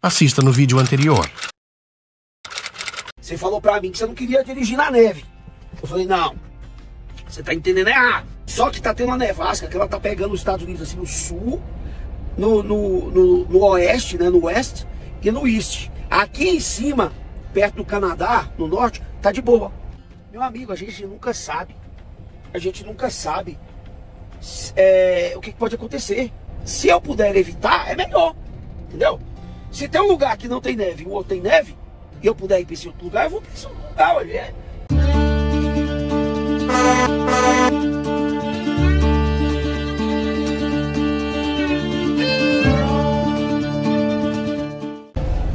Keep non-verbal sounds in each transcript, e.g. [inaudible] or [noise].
Assista no vídeo anterior. Você falou pra mim que você não queria dirigir na neve. Eu falei, não. Você tá entendendo errado. Só que tá tendo uma nevasca que ela tá pegando os Estados Unidos assim no sul, no, no, no, no oeste, né? No oeste e no east. Aqui em cima, perto do Canadá, no norte, tá de boa. Meu amigo, a gente nunca sabe. A gente nunca sabe é, o que pode acontecer. Se eu puder evitar, é melhor. Entendeu? Se tem um lugar que não tem neve e o outro tem neve, e eu puder ir para esse outro lugar, eu vou para esse outro lugar. Hoje é.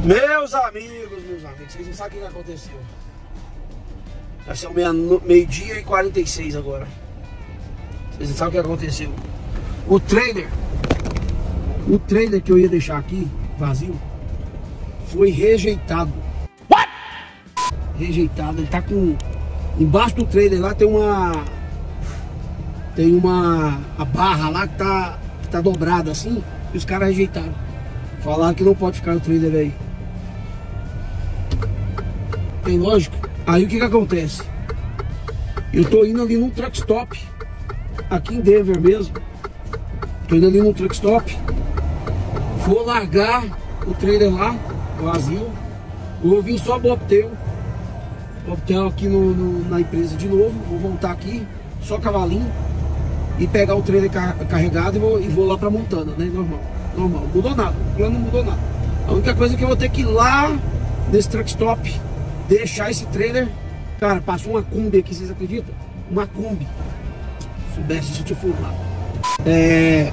Meus amigos, meus amigos, vocês não sabem o que aconteceu. Vai ser meio-dia meio e 46 agora. Vocês não sabem o que aconteceu. O trailer, o trailer que eu ia deixar aqui, vazio, foi rejeitado. What? Rejeitado. Ele tá com. Embaixo do trailer lá tem uma. Tem uma. A barra lá que tá, que tá dobrada assim. E os caras rejeitaram. Falaram que não pode ficar no trailer aí. Tem lógica? Aí o que que acontece? Eu tô indo ali num truck stop. Aqui em Denver mesmo. Tô indo ali num truck stop. Vou largar o trailer lá vazio. Vou vir só Bobtail. Bobtail aqui no, no, na empresa de novo. Vou voltar aqui, só cavalinho. E pegar o trailer car carregado e vou, e vou lá pra Montana, né? Normal. Normal. Mudou nada. O plano não mudou nada. A única coisa é que eu vou ter que ir lá nesse truck stop, deixar esse trailer. Cara, passou uma Kombi aqui, vocês acreditam? Uma Kombi. Se soubesse isso, eu tinha filmado. É...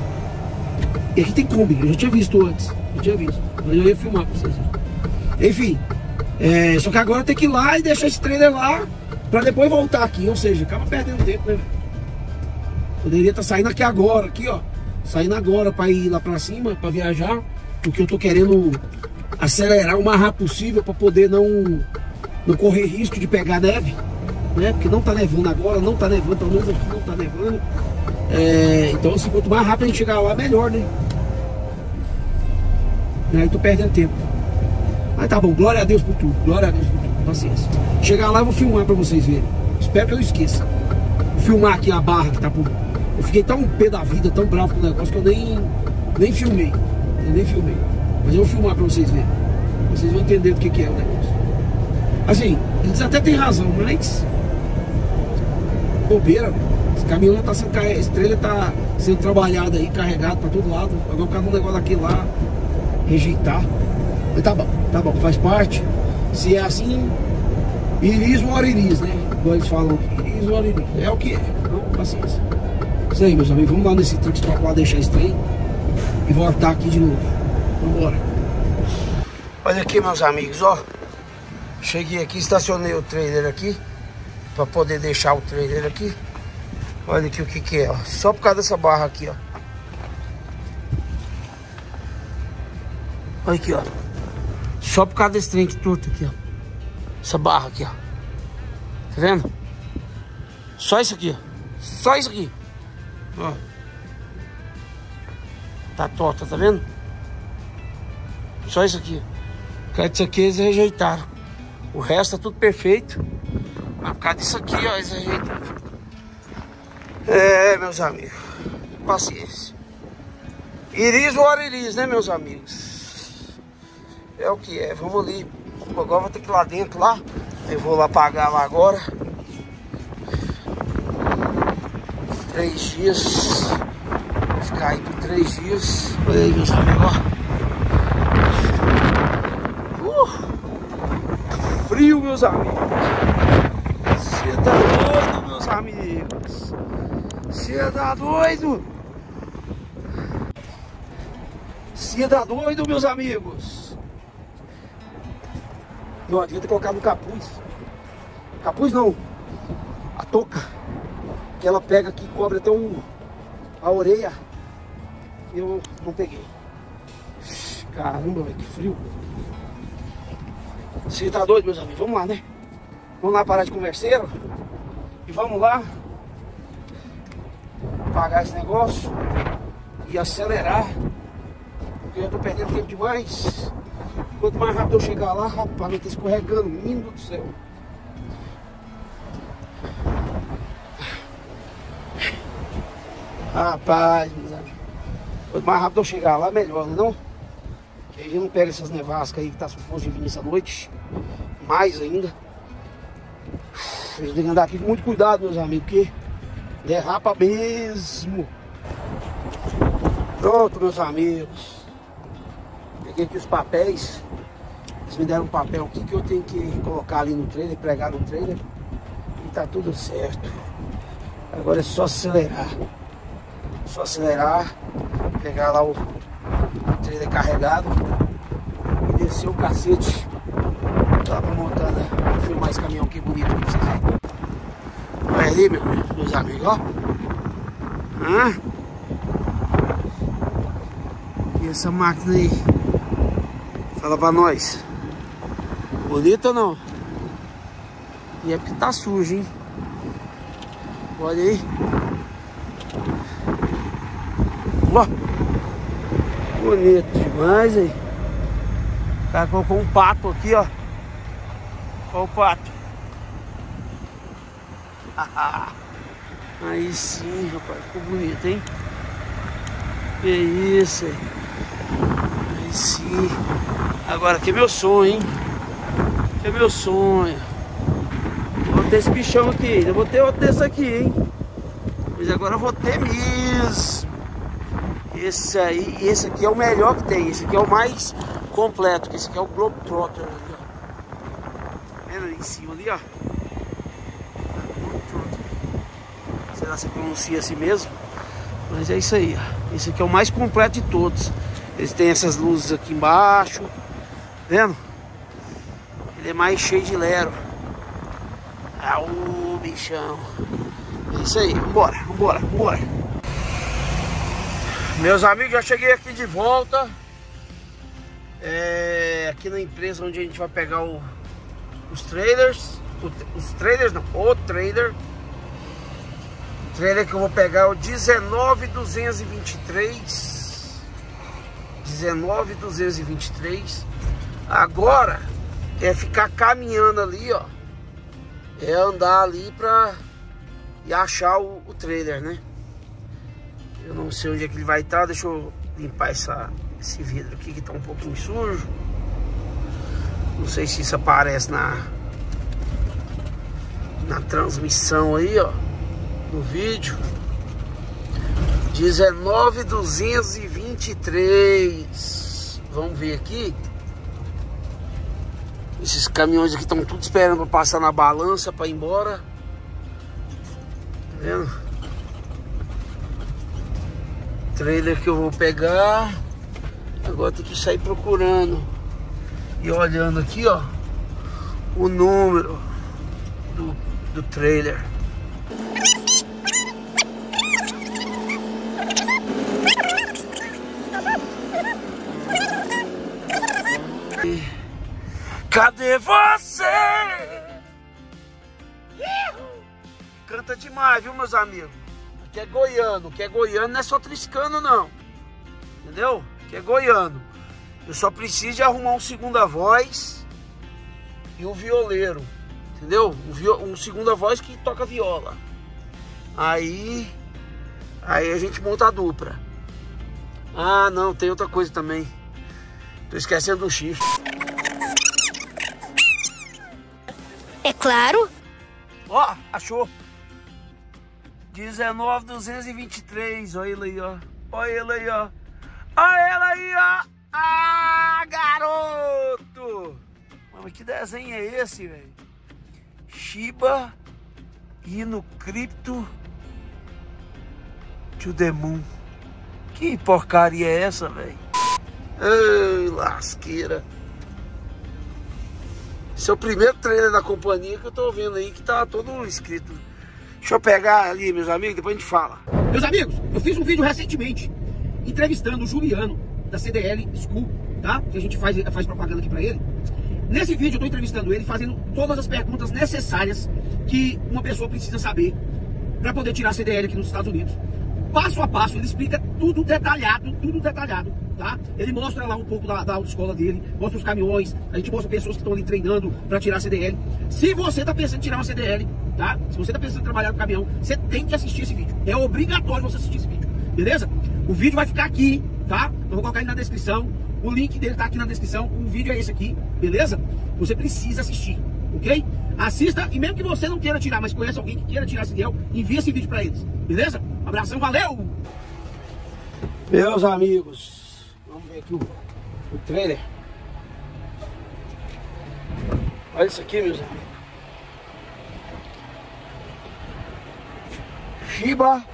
E aqui tem Kombi, eu já tinha visto antes. Eu tinha visto. Eu ia filmar pra vocês. Enfim. É, só que agora tem que ir lá e deixar esse trailer lá pra depois voltar aqui. Ou seja, acaba perdendo tempo, né? Poderia estar tá saindo aqui agora, aqui, ó. Saindo agora pra ir lá pra cima, pra viajar. Porque eu tô querendo acelerar o mais rápido possível pra poder não, não correr risco de pegar neve. Né? Porque não tá nevando agora, não tá nevando, pelo menos aqui não tá nevando. É, então, assim, quanto mais rápido a gente chegar lá, melhor, né? Aí tô perdendo tempo. Mas tá bom, glória a Deus por tudo. Glória a Deus por tudo. Paciência. Chegar lá eu vou filmar pra vocês verem. Espero que eu esqueça. Vou filmar aqui a barra que tá por. Eu fiquei tão pé da vida, tão bravo com o negócio que eu nem, nem filmei. Eu nem filmei. Mas eu vou filmar pra vocês verem. Vocês vão entender do que, que é o negócio. Assim, eles até têm razão, mas. Bobeira, velho. Esse caminhão já tá sendo carregado, trailer tá sendo trabalhado aí, carregado pra todo lado. Agora o cara um negócio aqui lá, rejeitar. Mas tá bom, tá bom, faz parte. Se é assim, iris or iris, né? Igual eles falam, iris or iris. É o que é, não, paciência. Isso aí, meus amigos, vamos lá nesse truck stop lá deixar esse trem e voltar aqui de novo. Vambora. Olha aqui, meus amigos, ó. Cheguei aqui, estacionei o trailer aqui para poder deixar o trailer aqui. Olha aqui o que que é, ó. Só por causa dessa barra aqui, ó. Olha aqui, ó. Só por causa desse trem que torto aqui, ó. Essa barra aqui, ó. Tá vendo? Só isso aqui, ó. Só isso aqui. Ó. Tá torta, tá vendo? Só isso aqui. Por causa disso aqui eles rejeitaram. O resto tá tudo perfeito. Mas por causa disso aqui, ó, eles rejeitaram. É, meus amigos. Paciência. Iris ou Ariris, né, meus amigos? É o que é. Vamos ali. Agora vou ter que ir lá dentro lá. Eu vou lá pagar lá agora. Três dias. Vou ficar aí por três dias. Olha aí, meus amigos. Uh, frio, meus amigos. Você tá doido, meus amigos. Você tá doido? Você tá doido, meus amigos? Não, devia ter colocado no capuz. Capuz não. A touca. Que ela pega aqui cobre até um, a orelha. Eu não peguei. Caramba, velho, que frio. Você tá doido, meus amigos? Vamos lá, né? Vamos lá parar de converseiro. E vamos lá. Pagar esse negócio. E acelerar. Porque eu tô perdendo tempo demais. Quanto mais rápido eu chegar lá, rapaz, vai ter escorregando, menino do céu. Rapaz, quanto mais rápido eu chegar lá, melhor, não é não? Que a gente não pega essas nevascas aí que tá suposto de vir essa noite. Mais ainda. A gente tem que andar aqui com muito cuidado, meus amigos, porque derrapa mesmo. Pronto, meus amigos. Peguei aqui os papéis. Eles me deram um papel aqui que eu tenho que colocar ali no trailer, pregar no trailer. E tá tudo certo. Agora é só acelerar. Só acelerar, pegar lá o, o trailer carregado e descer o cacete lá pra Montana e filmar esse caminhão aqui bonito que vocês verem. Olha ali, meu, meus amigos, ó. Hã? E essa máquina aí? Fala pra nós. Bonita ou não? E é porque tá sujo, hein? Olha aí. Ó. Bonito demais aí. O cara colocou um pato aqui, ó. Olha o pato. [laughs] Aí sim, rapaz. Ficou bonito, hein? Que isso aí. Aí sim. Agora que é meu sonho, hein? Que é meu sonho. Vou ter esse bichão aqui. Ainda vou ter outro desse aqui, hein? Mas agora eu vou ter mesmo. Esse aí, esse aqui é o melhor que tem. Esse aqui é o mais completo. Esse aqui é o Globetrotter ali, ó. Vendo ali em cima ali, ó. Será que se pronuncia assim mesmo? Mas é isso aí, ó. Esse aqui é o mais completo de todos. Eles têm essas luzes aqui embaixo. Vendo? Ele é mais cheio de lero. Ah, o bichão. É isso aí, vambora, vambora, vambora. Meus amigos, já cheguei aqui de volta. É, aqui na empresa onde a gente vai pegar o, os trailers. O, os trailers não, o trailer. O trailer que eu vou pegar é o 19223. 19223. Agora é ficar caminhando ali, ó. É andar ali pra e achar o, o trailer, né? Eu não sei onde é que ele vai estar. Deixa eu limpar essa, esse vidro aqui que tá um pouquinho sujo. Não sei se isso aparece na na transmissão aí, ó, no vídeo. 19223. Vamos ver aqui. Esses caminhões aqui estão tudo esperando para passar na balança para ir embora. Tá vendo? Trailer que eu vou pegar. Agora tem que sair procurando. E olhando aqui, ó. O número do, do trailer. Cadê você? Canta demais, viu, meus amigos? Que é goiano, que é goiano não é só triscando, não. Entendeu? Que é goiano. Eu só preciso de arrumar um segunda voz e um violeiro. Entendeu? Um, um segunda voz que toca viola. Aí. Aí a gente monta a dupla. Ah, não, tem outra coisa também. Tô esquecendo do chifre. É claro. Ó, achou. 19223. Olha ele aí, ó. Olha ele aí, ó. Olha ela aí, ó. Ah, garoto. Mas que desenho é esse, velho? Shiba Inu Crypto to the Moon. Que porcaria é essa, velho? Ai, lasqueira. Esse é o primeiro trailer da companhia que eu tô vendo aí que tá todo escrito. Deixa eu pegar ali, meus amigos, depois a gente fala. Meus amigos, eu fiz um vídeo recentemente entrevistando o Juliano da CDL School, tá? Que a gente faz, faz propaganda aqui pra ele. Nesse vídeo eu tô entrevistando ele, fazendo todas as perguntas necessárias que uma pessoa precisa saber para poder tirar a CDL aqui nos Estados Unidos. Passo a passo, ele explica tudo detalhado, tudo detalhado, tá? Ele mostra lá um pouco da, da autoescola dele, mostra os caminhões, a gente mostra pessoas que estão ali treinando para tirar a CDL. Se você tá pensando em tirar uma CDL, tá? Se você tá pensando em trabalhar no caminhão, você tem que assistir esse vídeo. É obrigatório você assistir esse vídeo, beleza? O vídeo vai ficar aqui, tá? Eu vou colocar ele na descrição. O link dele tá aqui na descrição. O vídeo é esse aqui, beleza? Você precisa assistir, ok? Assista e mesmo que você não queira tirar, mas conheça alguém que queira tirar esse DL, envie esse vídeo para eles, beleza? Abração, valeu! Meus amigos, vamos ver aqui o, o trailer. Olha isso aqui, meus amigos. Shiba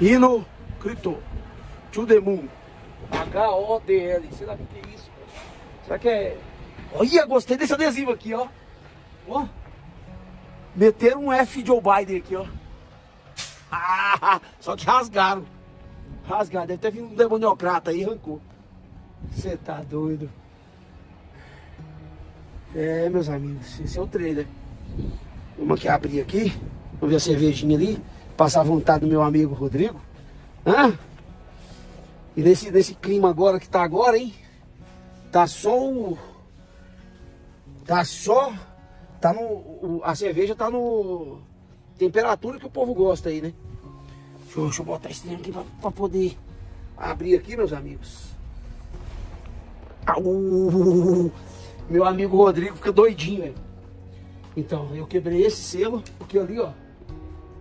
Inu Crypto To the Moon. H-O-D-L Será que é isso? Será que é... Olha, gostei desse adesivo aqui, ó. Ó. Meteram um F Joe Biden aqui, ó. [laughs] Ah, Só que rasgaram Rasgaram, deve ter vindo um demoniocrata aí e arrancou Você tá doido É, meus amigos, esse é o trailer Vamos aqui abrir aqui Vamos ver a cervejinha ali passar a vontade do meu amigo Rodrigo. Hã? E nesse, nesse clima agora que tá agora, hein? Tá só o. Tá só. Tá no. A cerveja tá no. Temperatura que o povo gosta aí, né? Deixa eu, deixa eu botar esse aqui pra, poder abrir aqui, meus amigos. Au, meu amigo Rodrigo fica doidinho, velho. Então, eu quebrei esse selo, porque ali, ó.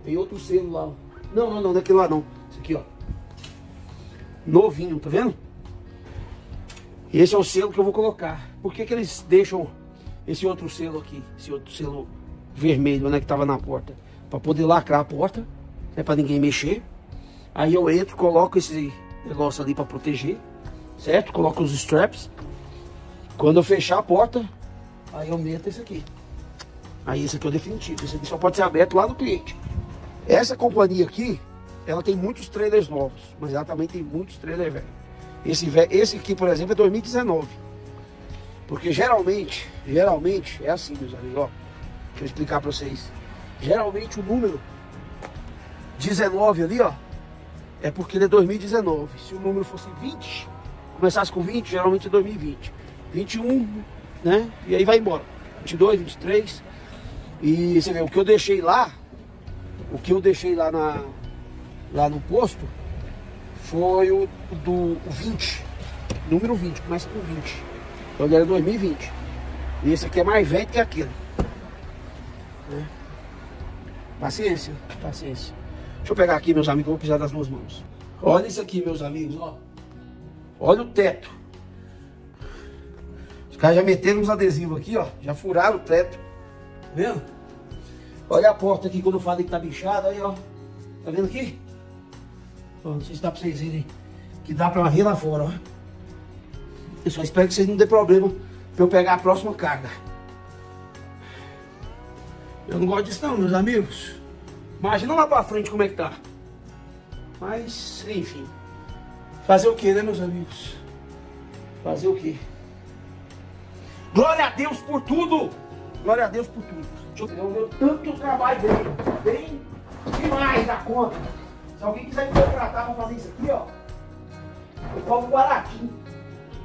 Tem outro selo lá. Não, não, não, daquele lá não. Esse aqui, ó. Novinho, tá vendo? Esse é o selo que eu vou colocar. Por que, que eles deixam esse outro selo aqui? Esse outro selo vermelho, né? Que tava na porta. Pra poder lacrar a porta. Né, pra ninguém mexer. Aí eu entro, coloco esse negócio ali pra proteger. Certo? Coloco os straps. Quando eu fechar a porta, aí eu meto esse aqui. Aí esse aqui é o definitivo. Esse aqui só pode ser aberto lá no cliente. Essa companhia aqui, ela tem muitos trailers novos, mas ela também tem muitos trailers velhos. Esse, esse aqui, por exemplo, é 2019. Porque geralmente, geralmente, é assim, meus amigos, ó. Deixa eu explicar pra vocês. Geralmente o número 19 ali, ó, é porque ele é 2019. Se o número fosse 20, começasse com 20, geralmente é 2020. 21, né? E aí vai embora. 22, 23. E você vê, o que eu deixei lá, o que eu deixei lá, na, lá no posto foi o do 20. Número 20, começa com 20. Então ele era 2020. E esse aqui é mais velho que aquele. Né? Paciência, paciência. Deixa eu pegar aqui, meus amigos, eu vou precisar das duas mãos. Olha isso aqui, meus amigos, ó. Olha o teto. Os caras já meteram uns adesivos aqui, ó. Já furaram o teto. Tá vendo? Olha a porta aqui quando eu falei que tá bichada, aí ó. Tá vendo aqui? Ó, não sei se dá pra vocês verem. Que dá pra ver lá fora, ó. Eu só espero que vocês não dê problema pra eu pegar a próxima carga. Eu não gosto disso não, meus amigos. Imagina lá pra frente como é que tá. Mas, enfim. Fazer o que, né, meus amigos? Fazer o que? Glória a Deus por tudo! Glória a Deus por tudo. Eu tanto trabalho dele, bem demais da conta. Se alguém quiser me contratar para fazer isso aqui, ó, eu cobro baratinho.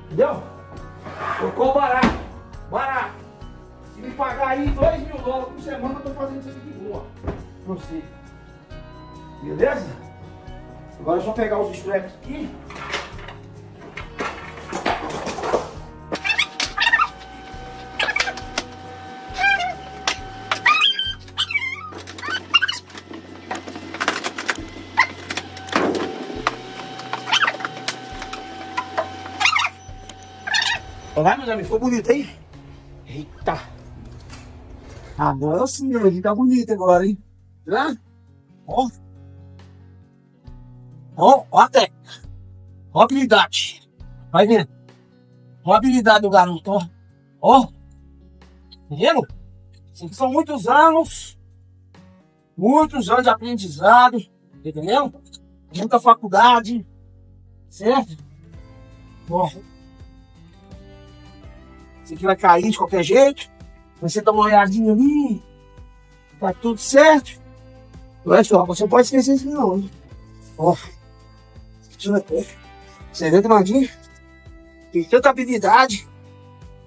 Entendeu? Eu cobro barato. Barato. Se me pagar aí 2 mil dólares por semana, eu tô fazendo isso aqui de boa. Pra você. Beleza? Agora é só pegar os straps aqui. Olha lá, meus amigos, ficou bonito, hein? Eita! Agora sim, ele tá bonito agora, hein? Tá? Ó! Ó, ó a técnica! Ó a habilidade! Vai vendo? Ó a habilidade do garoto, ó! Ó! Tá vendo? São muitos anos, muitos anos de aprendizado, entendeu? Muita faculdade, certo? Ó! Isso aqui vai cair de qualquer jeito. Você dá uma olhadinha ali. Tá tudo certo. Olha só, você pode esquecer isso não. Hein? Ó. Você vê que Nandinho tem tanta habilidade,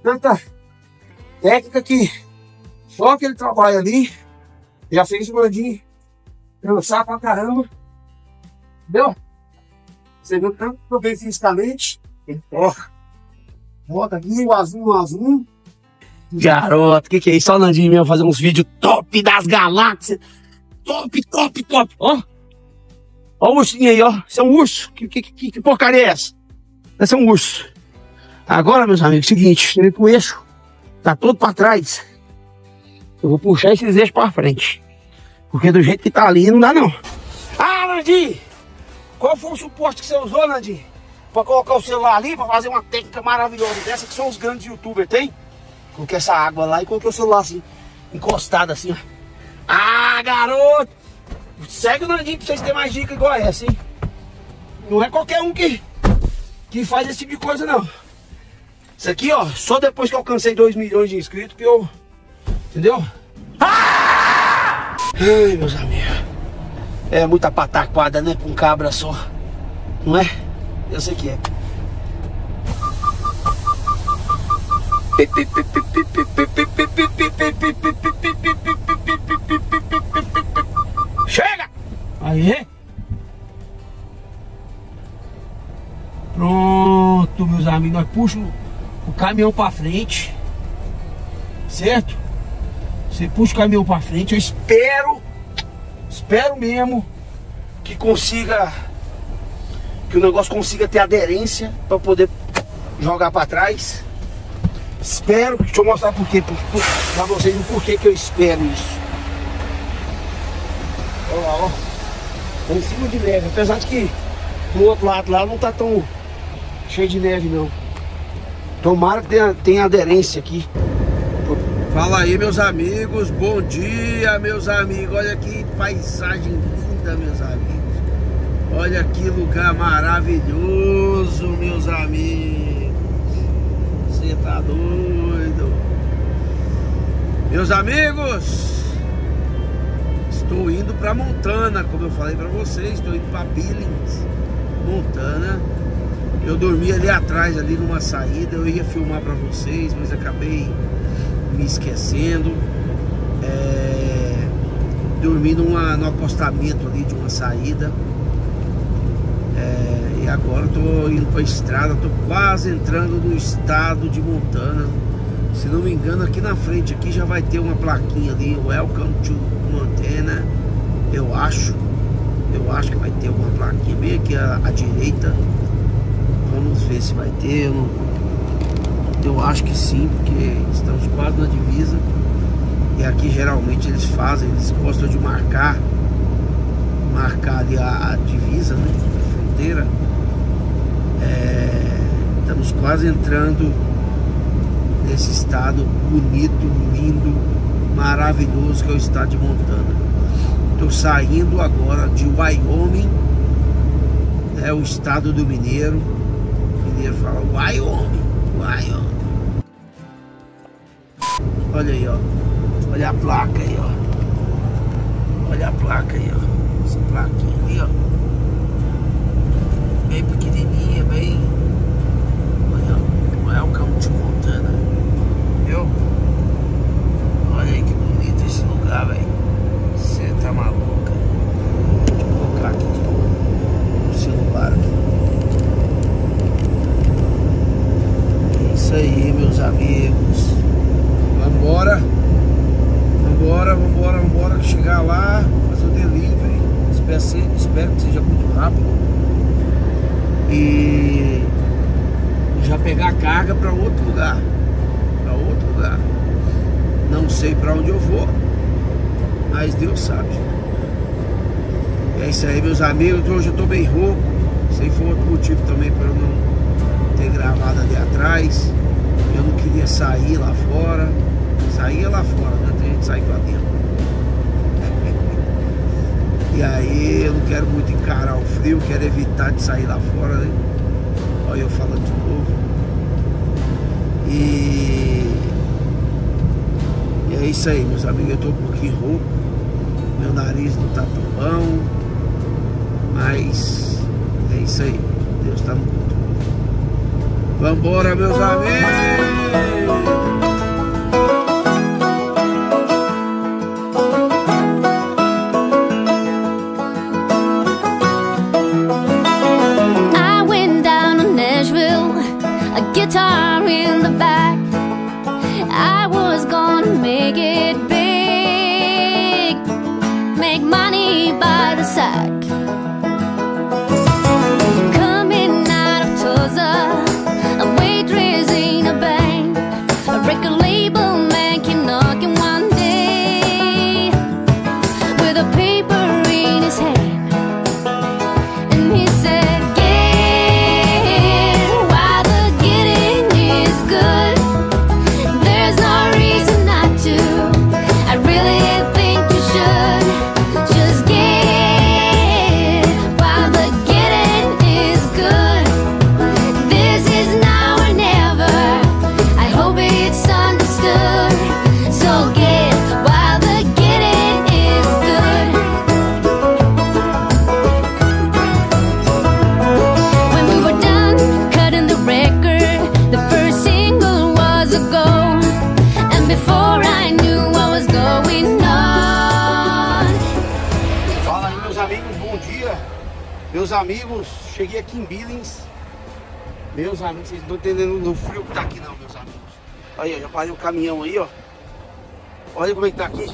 tanta técnica que só aquele trabalho ali já fez o Nandinho cansar pra caramba. Entendeu? Você viu tanto que eu bem fisicamente. Ó, bota aqui o azul, o azul. Garoto, o que, que é isso? Só o Nandinho mesmo fazer uns vídeos top das galáxias. Top, top, top. Ó. Ó o ursinho aí, ó. Isso é um urso. Que, que, que, que porcaria é essa? Esse é um urso. Agora, meus amigos, seguinte, ele com o eixo tá todo pra trás. Eu vou puxar esses eixos pra frente. Porque do jeito que tá ali, não dá não. Ah, Nandinho! Qual foi o suporte que você usou, Nandinho? Pra colocar o celular ali, pra fazer uma técnica maravilhosa dessa que só os grandes youtubers têm? Coloquei essa água lá e coloquei o celular assim, encostado assim, ó. Ah, garoto! Segue o Nandinho pra vocês terem mais dicas igual essa, hein? Não é qualquer um que, que faz esse tipo de coisa, não. Isso aqui, ó, só depois que eu alcancei 2 milhões de inscritos que eu... Entendeu? Ah! Ai, meus amigos. É muita pataquada, né? Com um cabra só. Não é? Eu sei que é. Chega! Aí. Pronto, meus amigos. Nós o caminhão pra frente. Certo? Você puxa o caminhão pra frente. Eu espero, espero mesmo que consiga, que o negócio consiga ter aderência pra poder jogar pra trás. Espero, deixa eu mostrar por quê, pra vocês o porquê que eu espero isso. Olha lá, ó. Tá em cima de neve, apesar de que do outro lado lá não tá tão cheio de neve não. Tomara que tenha, tenha aderência aqui. Fala aí, meus amigos. Bom dia, meus amigos. Olha que paisagem linda, meus amigos. Olha que lugar maravilhoso, meus amigos. Você tá doido? Meus amigos, indo para Montana, como eu falei para vocês. Estou indo para Billings, Montana. Eu dormi ali atrás, ali numa saída. Eu ia filmar para vocês, mas acabei me esquecendo. É, dormi numa, no acostamento ali de uma saída. É, e agora estou indo para a estrada, estou quase entrando no estado de Montana. Se não me engano, aqui na frente aqui já vai ter uma plaquinha ali, Welcome to Montana. Eu acho. Eu acho que vai ter uma plaquinha bem aqui à, à direita. Vamos ver se vai ter. Eu, não, eu acho que sim, porque estamos quase na divisa. E aqui geralmente eles fazem, eles gostam de marcar, marcar ali a, a divisa, né? A fronteira. É, estamos quase entrando nesse estado bonito, lindo, maravilhoso que é o estado de Montana. Estou saindo agora de Wyoming, é o estado do mineiro. O mineiro fala Wyoming, Wyoming. Olha aí, ó. Olha a placa aí, ó. Olha a placa aí, ó. Essa plaquinha ali, ó. Bem pequenininha, bem. Olha, ó. Welcome to Montana. Viu? Olha aí que bonito esse lugar, velho. Você tá maluca. Deixa eu colocar aqui de novo no celular aqui. É isso aí, meus amigos. Vambora. Vambora, vambora, vambora. Chegar lá, fazer o delivery. Espero, ser- espero que seja muito rápido. E já pegar a carga para outro lugar. Para outro lugar. Não sei para onde eu vou, mas Deus sabe. É isso aí, meus amigos. Hoje eu tô bem rouco. Sei foi outro motivo também para eu não ter gravado ali atrás. Eu não queria sair lá fora. Saía lá fora, né? Tem gente que sai lá dentro. [laughs] E aí eu não quero muito encarar o frio, quero evitar de sair lá fora, né? Olha eu falando de novo. E, e é isso aí, meus amigos. Eu tô um pouquinho rouco. Meu nariz não tá tão bom. Mas É isso aí. Deus tá no Vambora, meus amigos! Make money by the sack. Amigos, cheguei aqui em Billings. Meus amigos, vocês não estão entendendo do frio que tá aqui não, meus amigos. Aí, ó, já parei o caminhão aí, ó. Olha como é que tá aqui.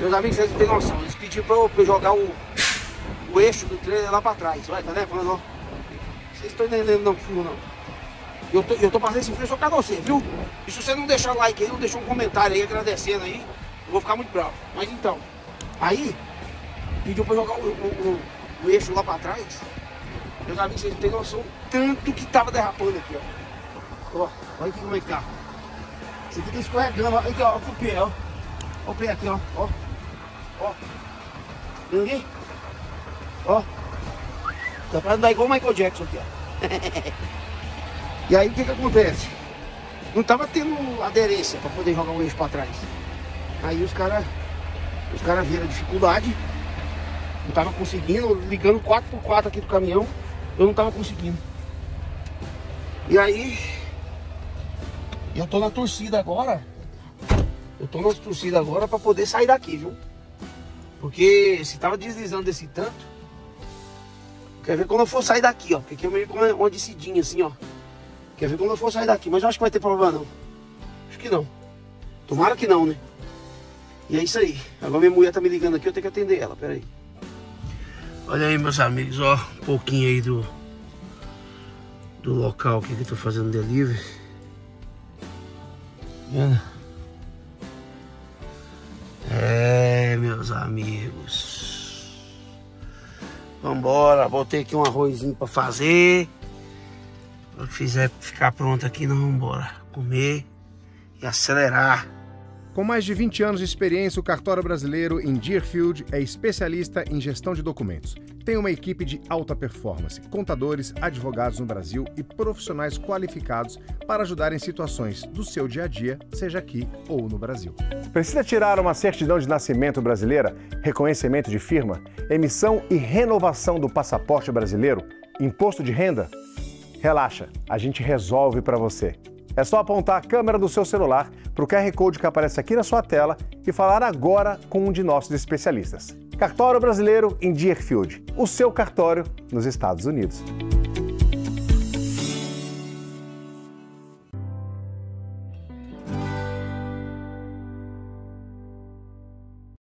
Meus amigos, vocês não têm noção. Eles pediram pra eu, pra eu jogar o, o eixo do trailer lá pra trás. Olha, tá levando, ó. Vocês estão entendendo não, frio não. Eu tô, eu tô passando esse frio só pra você, viu? E se você não deixar like aí, não deixar um comentário aí agradecendo aí, eu vou ficar muito bravo. Mas então, aí, pediu pra eu jogar o- o- o eixo lá pra trás. Meus amigos, vocês não têm noção tanto que tava derrapando aqui, ó. Ó, olha aqui como é que tá. Aqui tá escorregando, ó. Aqui, ó, ó o pé, ó. Ó o pé aqui, ó. Ó. Ó. Vendo aqui? Ó. Tá pra andar igual o Michael Jackson aqui, ó. [laughs] e aí, o que que acontece? Não tava tendo aderência pra poder jogar o eixo pra trás. Aí os caras os caras viram a dificuldade. Não tava conseguindo, ligando 4x4 aqui do caminhão, eu não tava conseguindo. E aí, eu tô na torcida agora. Eu tô na torcida agora pra poder sair daqui, viu? Porque se tava deslizando desse tanto, quer ver quando eu for sair daqui, ó. Porque aqui é meio como uma descidinha assim, ó. Quer ver quando eu for sair daqui, mas eu acho que vai ter problema não. Acho que não. Tomara que não, né? E é isso aí. Agora minha mulher tá me ligando aqui, eu tenho que atender ela, peraí. Olha aí, meus amigos, ó, um pouquinho aí do do local aqui que eu tô fazendo delivery. Vendo? É, meus amigos. Vambora, botei aqui um arrozinho pra fazer. Quando fizer ficar pronto aqui, nós vamos embora comer e acelerar. Com mais de 20 anos de experiência, o cartório brasileiro em Deerfield é especialista em gestão de documentos. Tem uma equipe de alta performance, contadores, advogados no Brasil e profissionais qualificados para ajudar em situações do seu dia a dia, seja aqui ou no Brasil. Precisa tirar uma certidão de nascimento brasileira, reconhecimento de firma, emissão e renovação do passaporte brasileiro, imposto de renda? Relaxa, a gente resolve para você. É só apontar a câmera do seu celular para o QR Code que aparece aqui na sua tela e falar agora com um de nossos especialistas. Cartório Brasileiro em Deerfield, o seu cartório nos Estados Unidos.